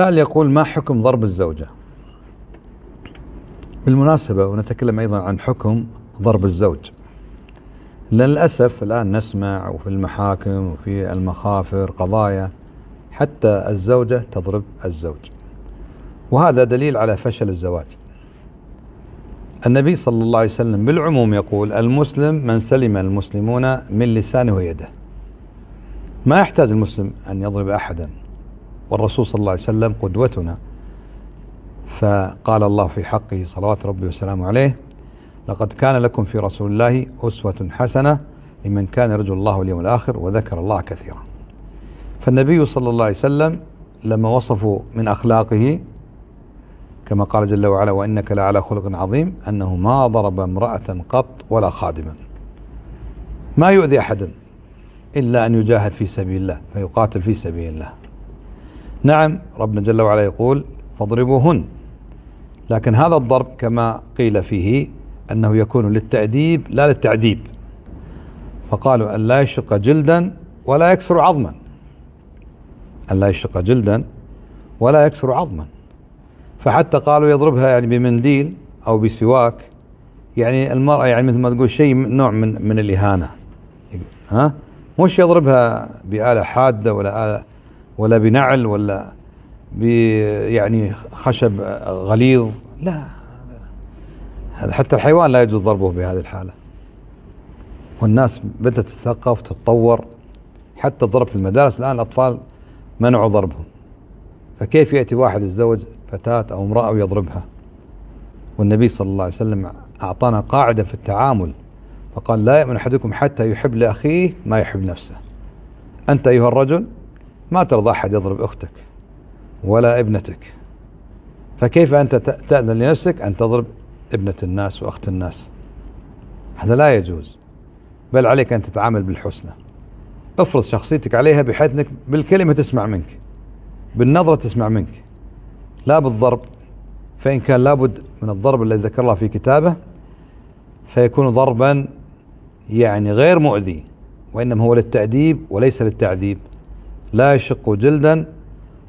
سائل يقول ما حكم ضرب الزوجة؟ بالمناسبة ونتكلم أيضا عن حكم ضرب الزوج. للأسف الآن نسمع وفي المحاكم وفي المخافر قضايا حتى الزوجة تضرب الزوج. وهذا دليل على فشل الزواج. النبي صلى الله عليه وسلم بالعموم يقول المسلم من سلم المسلمون من لسانه ويده. ما يحتاج المسلم أن يضرب أحدا. والرسول صلى الله عليه وسلم قدوتنا. فقال الله في حقه صلوات ربي وسلامه عليه لقد كان لكم في رسول الله أسوة حسنة لمن كان يرجو الله واليوم الآخر وذكر الله كثيرا. فالنبي صلى الله عليه وسلم لما وصفوا من أخلاقه كما قال جل وعلا وإنك لعلى خلق عظيم أنه ما ضرب امرأة قط ولا خادما. ما يؤذي أحدا إلا أن يجاهد في سبيل الله فيقاتل في سبيل الله. نعم ربنا جل وعلا يقول فاضربوهن. لكن هذا الضرب كما قيل فيه أنه يكون للتأديب لا للتعذيب. فقالوا أن لا يشق جلدا ولا يكسر عظما. أن لا يشق جلدا ولا يكسر عظما. فحتى قالوا يضربها يعني بمنديل أو بسواك. يعني المرأة يعني مثل ما تقول شيء نوع من من الإهانة. ها؟ مش يضربها بآلة حادة ولا آلة ولا بنعل ولا يعني خشب غليظ. لا هذا حتى الحيوان لا يجوز ضربه بهذه الحالة. والناس بدأت تتثقف تتطور. حتى الضرب في المدارس الآن الأطفال منعوا ضربهم. فكيف يأتي واحد يتزوج فتاة أو امرأة ويضربها؟ والنبي صلى الله عليه وسلم أعطانا قاعدة في التعامل. فقال لا يؤمن أحدكم حتى يحب لأخيه ما يحب نفسه. أنت أيها الرجل ما ترضى أحد يضرب أختك ولا ابنتك. فكيف أنت تأذن لنفسك أن تضرب ابنة الناس وأخت الناس؟ هذا لا يجوز بل عليك أن تتعامل بالحسنى. افرض شخصيتك عليها بحيث أنك بالكلمة تسمع منك بالنظرة تسمع منك. لا بالضرب فإن كان لابد من الضرب الذي ذكر الله في كتابه فيكون ضربا يعني غير مؤذي وإنما هو للتأديب وليس للتعذيب. لا يشق جلدا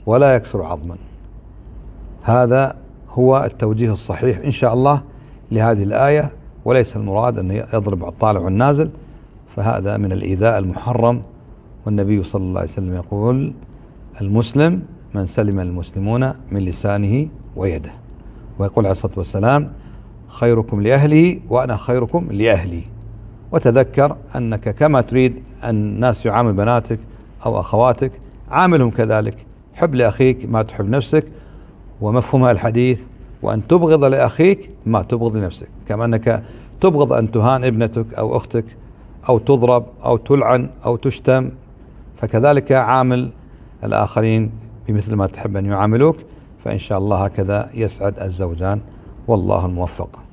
ولا يكسر عظما. هذا هو التوجيه الصحيح إن شاء الله لهذه الآية وليس المراد أن يضرب الطالع والنازل فهذا من الإيذاء المحرم. والنبي صلى الله عليه وسلم يقول المسلم من سلم المسلمون من لسانه ويده. ويقول عليه الصلاة والسلام خيركم لأهله وأنا خيركم لأهلي. وتذكر أنك كما تريد أن الناس يعامل بناتك أو أخواتك عاملهم كذلك. حب لأخيك ما تحب نفسك ومفهوم الحديث وأن تبغض لأخيك ما تبغض لنفسك. كما أنك تبغض أن تهان ابنتك أو أختك أو تضرب أو تلعن أو تشتم. فكذلك عامل الآخرين بمثل ما تحب أن يعاملوك. فإن شاء الله هكذا يسعد الزوجان. والله الموفق.